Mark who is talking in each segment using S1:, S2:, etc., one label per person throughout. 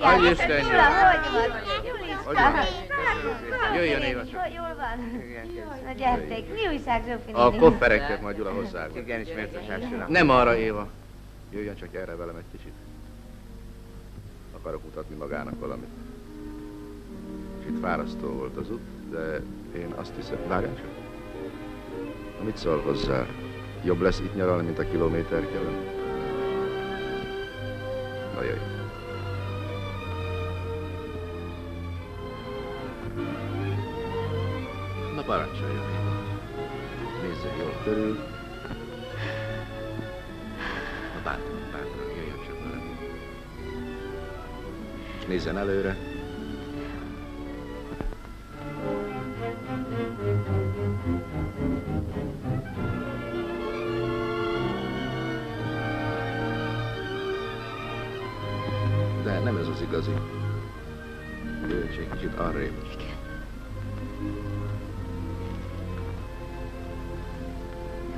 S1: Hagyj! Isten? Jöjjön Éva csak.
S2: Jól van? Na gyertek, mi újság Zsófi
S1: A koffereket majd Gyula hozzá.
S3: Igen, ismertesek
S1: Nem arra, Éva. Jöjjön csak erre velem egy kicsit. Akarok mutatni magának valamit. Kicsit fárasztó volt az út, de én azt hiszem... Várjál csak. Mit szól hozzá? Jobb lesz itt nyaralni, mint a kilométerkelen. Na jöjj. Na parancsoljon, Éva. Nézzen jól körül. Na bátran, bátran, jöjjön csak velem. És nézzen előre. De nem ez az igazi. Jöjjön csak egy kicsit arrébb.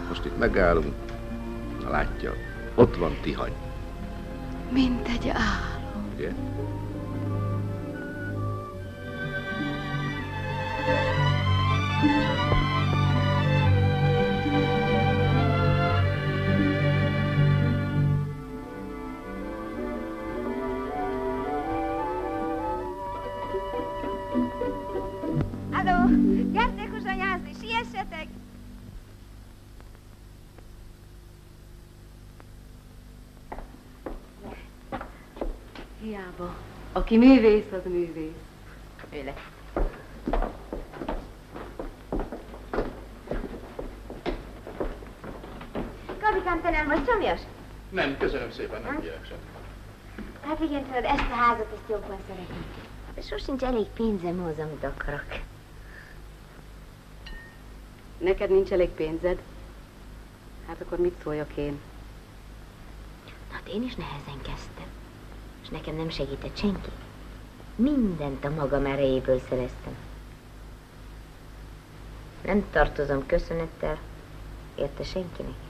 S1: Most itt megállunk. Látja, ott van Tihany,
S4: Mint egy álom.
S1: ugye?
S2: Gyertek uzsanyázni, siessetek!
S4: Hiába. Aki művész, az művész.
S2: Ő le. Kapitán, te nem vagy csomjas?
S1: Nem, köszönöm szépen, nem kérek sem.
S2: Hát igen, tudod, ezt a házat, ezt jobban szeretem. De sosincs elég pénzem ahhoz, amit akarok.
S4: Neked nincs elég pénzed? Hát akkor mit szóljak én?
S2: Hát én is nehezen kezdtem. És nekem nem segített senki. Mindent a magam erejéből szereztem. Nem tartozom köszönettel, érte senkinek.